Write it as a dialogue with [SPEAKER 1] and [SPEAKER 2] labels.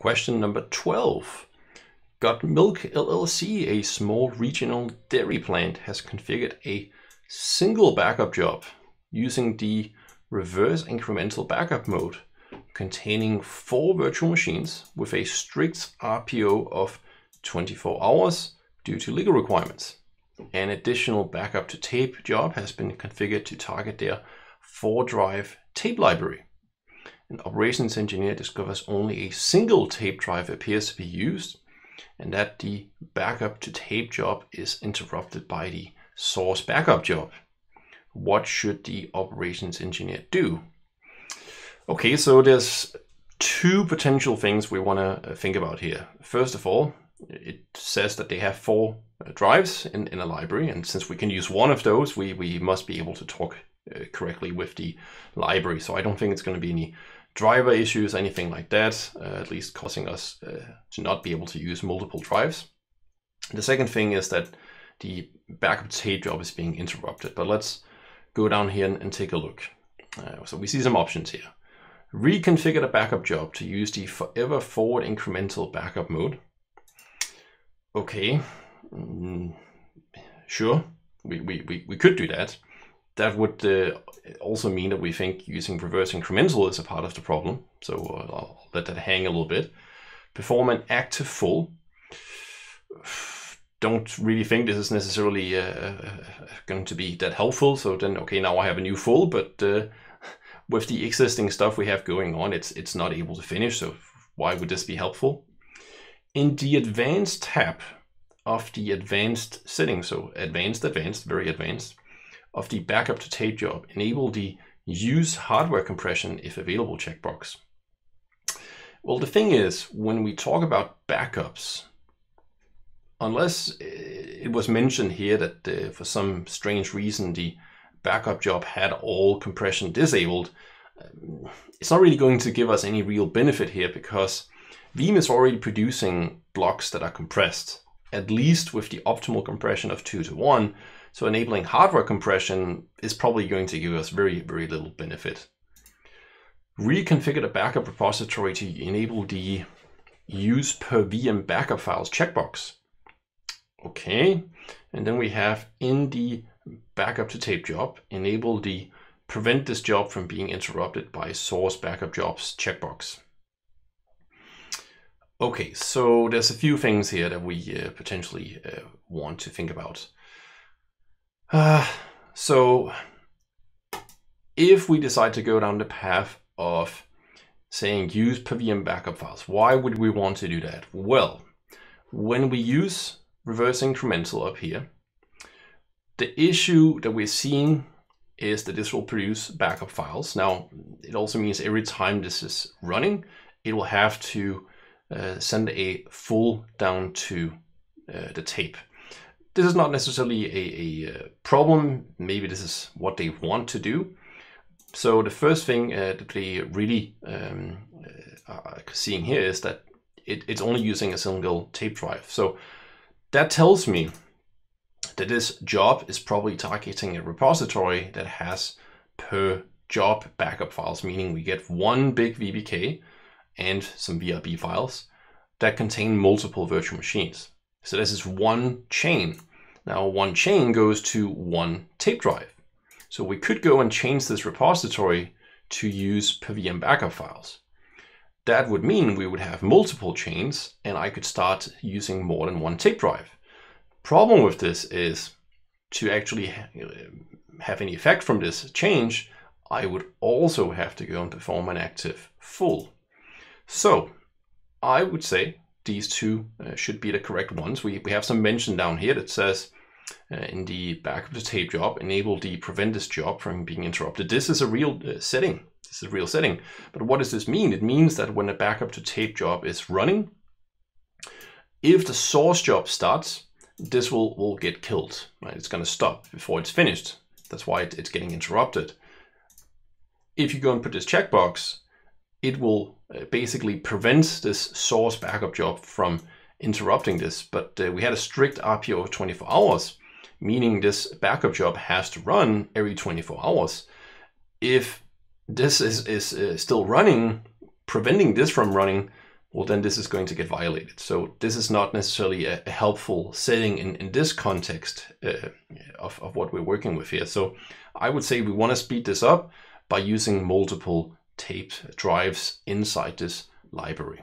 [SPEAKER 1] Question number 12. Got Milk LLC, a small regional dairy plant, has configured a single backup job using the reverse incremental backup mode containing four virtual machines with a strict RPO of 24 hours due to legal requirements. An additional backup to tape job has been configured to target their four drive tape library an operations engineer discovers only a single tape drive appears to be used and that the backup to tape job is interrupted by the source backup job. What should the operations engineer do? Okay, so there's two potential things we want to uh, think about here. First of all, it says that they have four uh, drives in, in a library, and since we can use one of those, we, we must be able to talk uh, correctly with the library. So I don't think it's going to be any driver issues, anything like that, uh, at least causing us uh, to not be able to use multiple drives. The second thing is that the backup tape job is being interrupted, but let's go down here and, and take a look. Uh, so we see some options here. Reconfigure the backup job to use the forever forward incremental backup mode. Okay, mm, sure, we, we, we, we could do that that would uh, also mean that we think using reverse incremental is a part of the problem. So uh, I'll let that hang a little bit. Perform an active full. Don't really think this is necessarily uh, uh, going to be that helpful. So then, okay, now I have a new full, but uh, with the existing stuff we have going on, it's it's not able to finish. So why would this be helpful? In the advanced tab of the advanced settings, so advanced, advanced, very advanced, of the backup to tape job, enable the use hardware compression if available checkbox. Well, the thing is, when we talk about backups, unless it was mentioned here that uh, for some strange reason the backup job had all compression disabled, um, it's not really going to give us any real benefit here because Veeam is already producing blocks that are compressed, at least with the optimal compression of 2 to 1, so enabling hardware compression is probably going to give us very, very little benefit. Reconfigure the backup repository to enable the use per VM backup files checkbox. Okay, and then we have in the backup to tape job, enable the prevent this job from being interrupted by source backup jobs checkbox. Okay, so there's a few things here that we uh, potentially uh, want to think about. Uh, so if we decide to go down the path of saying use per VM backup files, why would we want to do that? Well, when we use reverse incremental up here, the issue that we're seeing is that this will produce backup files. Now, it also means every time this is running, it will have to send a full down to uh, the tape this is not necessarily a, a, uh, problem. Maybe this is what they want to do. So the first thing uh, that they really um, uh, are seeing here is that it, it's only using a single tape drive. So that tells me that this job is probably targeting a repository that has per job backup files, meaning we get one big VBK and some VRB files that contain multiple virtual machines. So this is one chain. Now one chain goes to one tape drive. So we could go and change this repository to use per VM backup files. That would mean we would have multiple chains and I could start using more than one tape drive. Problem with this is to actually uh, have any effect from this change, I would also have to go and perform an active full. So I would say these two uh, should be the correct ones. We, we have some mention down here that says uh, in the back of the tape job, enable the prevent this job from being interrupted. This is a real uh, setting. This is a real setting. But what does this mean? It means that when a backup to tape job is running, if the source job starts, this will, will get killed. Right? It's going to stop before it's finished. That's why it, it's getting interrupted. If you go and put this checkbox, it will uh, basically prevent this source backup job from interrupting this. But uh, we had a strict RPO of 24 hours, meaning this backup job has to run every 24 hours. If this is, is uh, still running, preventing this from running well, then this is going to get violated. So this is not necessarily a, a helpful setting in, in this context uh, of, of what we're working with here. So I would say we want to speed this up by using multiple tape drives inside this library.